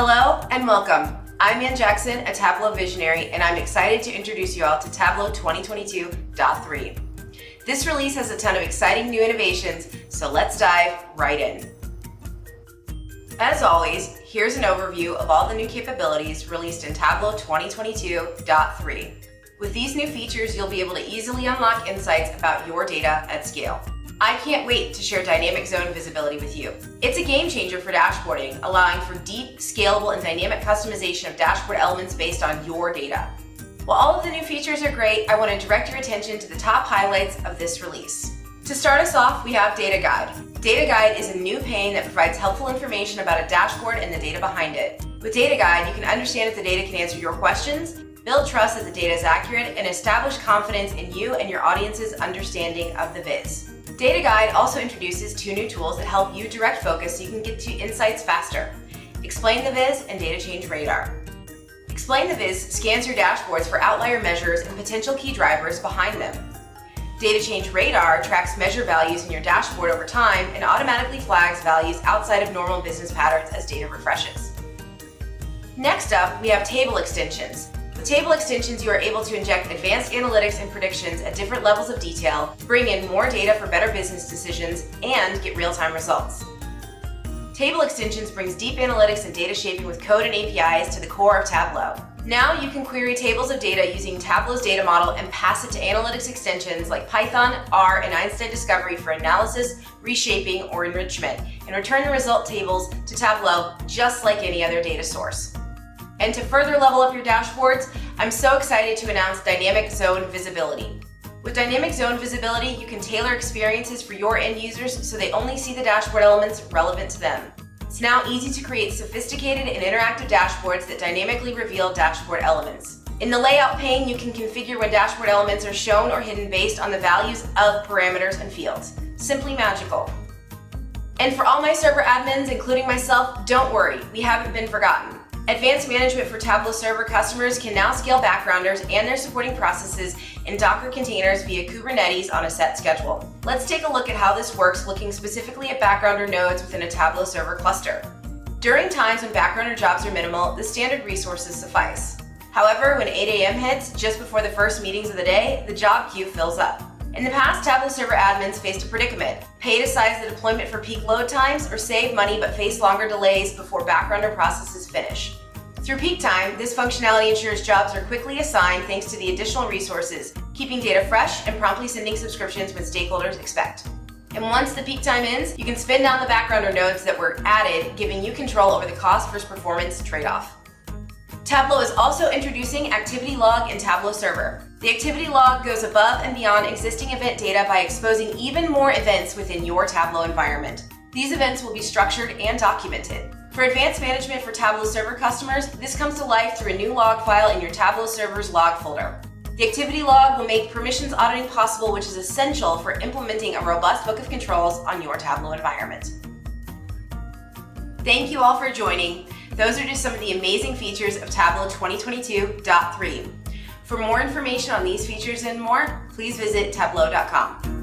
Hello and welcome. I'm Ann Jackson, a Tableau visionary, and I'm excited to introduce you all to Tableau 2022.3. This release has a ton of exciting new innovations, so let's dive right in. As always, here's an overview of all the new capabilities released in Tableau 2022.3. With these new features, you'll be able to easily unlock insights about your data at scale. I can't wait to share Dynamic Zone Visibility with you. It's a game changer for dashboarding, allowing for deep, scalable, and dynamic customization of dashboard elements based on your data. While all of the new features are great, I want to direct your attention to the top highlights of this release. To start us off, we have Data Guide. Data Guide is a new pane that provides helpful information about a dashboard and the data behind it. With Data Guide, you can understand if the data can answer your questions, build trust that the data is accurate, and establish confidence in you and your audience's understanding of the viz. Data Guide also introduces two new tools that help you direct focus so you can get to insights faster. Explain the Viz and Data Change Radar. Explain the Viz scans your dashboards for outlier measures and potential key drivers behind them. Data Change Radar tracks measure values in your dashboard over time and automatically flags values outside of normal business patterns as data refreshes. Next up, we have table extensions. Table extensions, you are able to inject advanced analytics and predictions at different levels of detail, bring in more data for better business decisions, and get real-time results. Table extensions brings deep analytics and data shaping with code and APIs to the core of Tableau. Now you can query tables of data using Tableau's data model and pass it to analytics extensions like Python, R, and Einstein Discovery for analysis, reshaping, or enrichment, and return the result tables to Tableau just like any other data source. And to further level up your dashboards, I'm so excited to announce Dynamic Zone Visibility. With Dynamic Zone Visibility, you can tailor experiences for your end users so they only see the dashboard elements relevant to them. It's now easy to create sophisticated and interactive dashboards that dynamically reveal dashboard elements. In the layout pane, you can configure when dashboard elements are shown or hidden based on the values of parameters and fields. Simply magical. And for all my server admins, including myself, don't worry, we haven't been forgotten. Advanced management for Tableau Server customers can now scale backgrounders and their supporting processes in Docker containers via Kubernetes on a set schedule. Let's take a look at how this works looking specifically at backgrounder nodes within a Tableau Server cluster. During times when backgrounder jobs are minimal, the standard resources suffice. However, when 8 a.m. hits, just before the first meetings of the day, the job queue fills up. In the past, Tableau Server admins faced a predicament. Pay to size the deployment for peak load times or save money but face longer delays before backgrounder processes finish. Through peak time, this functionality ensures jobs are quickly assigned thanks to the additional resources, keeping data fresh and promptly sending subscriptions when stakeholders expect. And once the peak time ends, you can spin down the backgrounder nodes that were added, giving you control over the cost versus performance trade-off. Tableau is also introducing Activity Log in Tableau Server. The Activity Log goes above and beyond existing event data by exposing even more events within your Tableau environment. These events will be structured and documented. For advanced management for Tableau Server customers, this comes to life through a new log file in your Tableau Server's log folder. The activity log will make permissions auditing possible, which is essential for implementing a robust book of controls on your Tableau environment. Thank you all for joining. Those are just some of the amazing features of Tableau 2022.3. For more information on these features and more, please visit tableau.com.